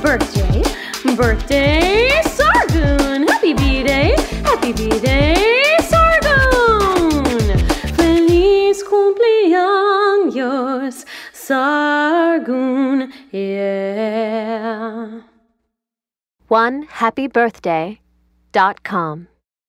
birthday, birthday, Sargon! Happy B-Day! Happy B-Day, Sargon. Feliz cumpleaños, Sargon! yeah. One happy birthday dot com.